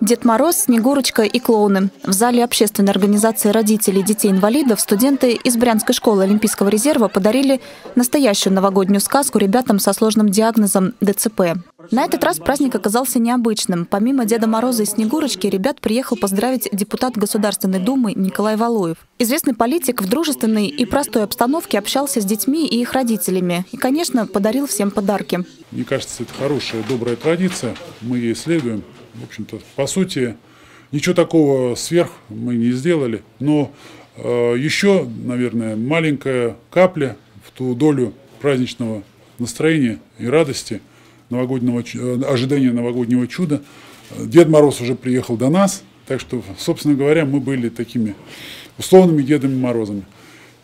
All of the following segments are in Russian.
Дед Мороз, Снегурочка и клоуны. В зале общественной организации родителей детей-инвалидов студенты из Брянской школы Олимпийского резерва подарили настоящую новогоднюю сказку ребятам со сложным диагнозом ДЦП. На этот раз праздник оказался необычным. Помимо Деда Мороза и Снегурочки, ребят приехал поздравить депутат Государственной Думы Николай Валуев. Известный политик в дружественной и простой обстановке общался с детьми и их родителями. И, конечно, подарил всем подарки. Мне кажется, это хорошая, добрая традиция. Мы ей следуем. В общем-то, по сути, ничего такого сверх мы не сделали. Но э, еще, наверное, маленькая капля в ту долю праздничного настроения и радости, новогоднего, э, ожидания новогоднего чуда. Дед Мороз уже приехал до нас, так что, собственно говоря, мы были такими условными Дедами Морозами.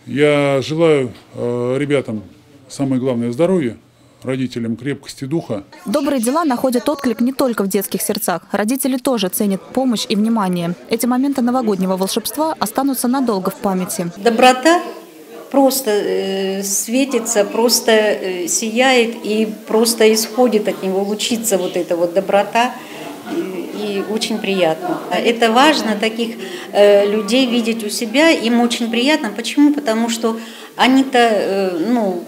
Я желаю э, ребятам самое главное здоровья, родителям крепкости духа. Добрые дела находят отклик не только в детских сердцах. Родители тоже ценят помощь и внимание. Эти моменты новогоднего волшебства останутся надолго в памяти. Доброта просто э, светится, просто э, сияет и просто исходит от него, лучится вот эта вот доброта и очень приятно. Это важно, таких э, людей видеть у себя, им очень приятно. Почему? Потому что они-то, э, ну,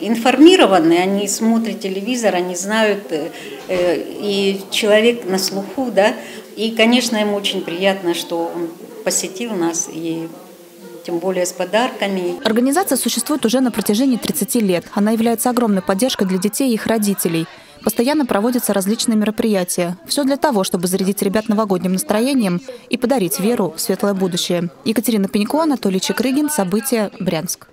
информированы, они смотрят телевизор, они знают, э, э, и человек на слуху, да, и, конечно, ему очень приятно, что он посетил нас и тем более с подарками. Организация существует уже на протяжении 30 лет. Она является огромной поддержкой для детей и их родителей. Постоянно проводятся различные мероприятия. Все для того, чтобы зарядить ребят новогодним настроением и подарить веру в светлое будущее. Екатерина Пенько, Анатолий Чекрыгин. События. Брянск.